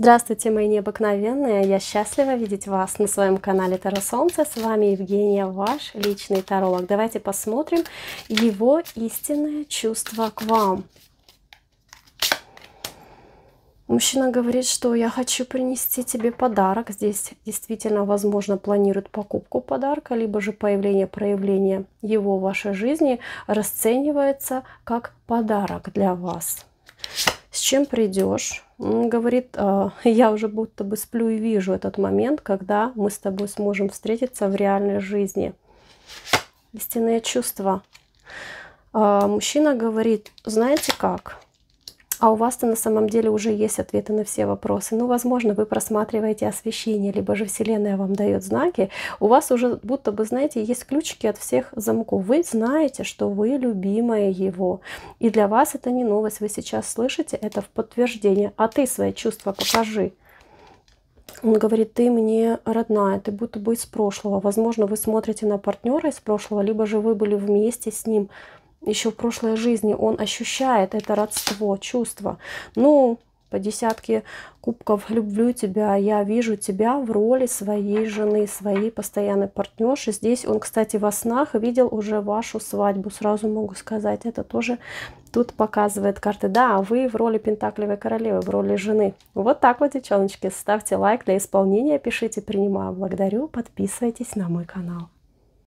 Здравствуйте, мои необыкновенные! Я счастлива видеть вас на своем канале Таро Солнце. С вами Евгения, ваш личный таролог. Давайте посмотрим его истинное чувство к вам. Мужчина говорит, что я хочу принести тебе подарок. Здесь действительно, возможно, планирует покупку подарка, либо же появление, проявление его в вашей жизни расценивается как подарок для вас. С чем придешь? Говорит, «А, я уже будто бы сплю и вижу этот момент, когда мы с тобой сможем встретиться в реальной жизни. Истинные чувства. А, мужчина говорит, знаете как? А у вас-то на самом деле уже есть ответы на все вопросы. Ну, возможно, вы просматриваете освещение, либо же Вселенная вам дает знаки. У вас уже будто бы, знаете, есть ключики от всех замков. Вы знаете, что вы любимая его. И для вас это не новость. Вы сейчас слышите это в подтверждение. А ты свои чувства покажи. Он говорит, ты мне родная, ты будто бы из прошлого. Возможно, вы смотрите на партнера из прошлого, либо же вы были вместе с ним еще в прошлой жизни он ощущает это родство, чувство. Ну, по десятке кубков люблю тебя, я вижу тебя в роли своей жены, своей постоянной партнерши. Здесь он, кстати, во снах видел уже вашу свадьбу, сразу могу сказать. Это тоже тут показывает карты. Да, вы в роли Пентаклевой королевы, в роли жены. Вот так вот, девчоночки. Ставьте лайк для исполнения, пишите «принимаю», благодарю, подписывайтесь на мой канал.